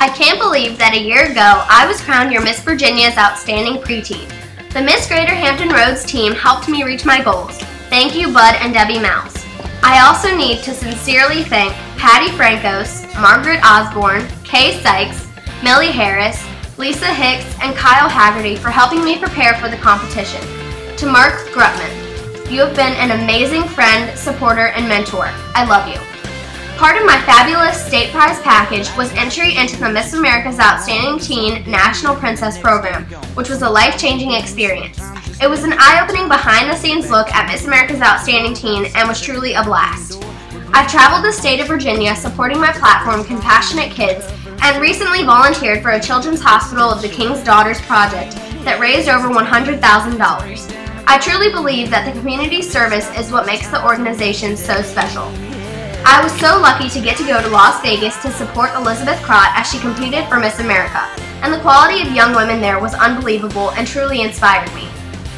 I can't believe that a year ago I was crowned your Miss Virginia's Outstanding Preteen. The Miss Greater Hampton Roads team helped me reach my goals. Thank you, Bud and Debbie Mouse. I also need to sincerely thank Patty Frankos, Margaret Osborne, Kay Sykes, Millie Harris, Lisa Hicks, and Kyle Haggerty for helping me prepare for the competition. To Mark Grutman, you have been an amazing friend, supporter, and mentor. I love you. Part of my fabulous state prize package was entry into the Miss America's Outstanding Teen National Princess Program, which was a life-changing experience. It was an eye-opening behind-the-scenes look at Miss America's Outstanding Teen and was truly a blast. I've traveled the state of Virginia supporting my platform Compassionate Kids and recently volunteered for a children's hospital of the King's Daughters Project that raised over $100,000. I truly believe that the community service is what makes the organization so special. I was so lucky to get to go to Las Vegas to support Elizabeth Crot as she competed for Miss America, and the quality of young women there was unbelievable and truly inspired me.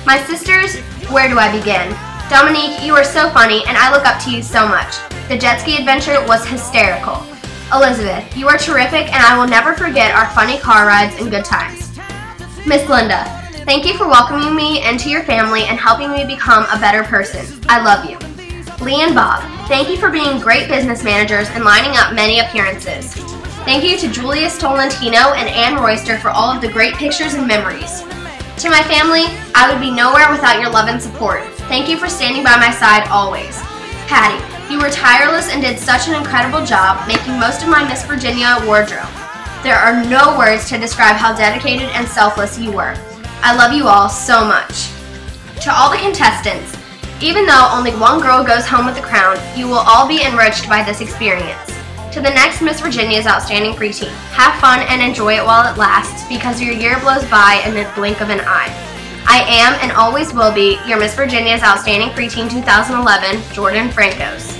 My sisters, where do I begin? Dominique, you are so funny and I look up to you so much. The jet ski adventure was hysterical. Elizabeth, you are terrific and I will never forget our funny car rides and good times. Miss Linda, thank you for welcoming me into your family and helping me become a better person. I love you. Lee and Bob, thank you for being great business managers and lining up many appearances. Thank you to Julius Tolentino and Ann Royster for all of the great pictures and memories. To my family, I would be nowhere without your love and support. Thank you for standing by my side always. Patty, you were tireless and did such an incredible job making most of my Miss Virginia wardrobe. There are no words to describe how dedicated and selfless you were. I love you all so much. To all the contestants, even though only one girl goes home with the crown, you will all be enriched by this experience. To the next Miss Virginia's Outstanding Preteen, have fun and enjoy it while it lasts because your year blows by in the blink of an eye. I am and always will be your Miss Virginia's Outstanding Preteen 2011, Jordan Frankos.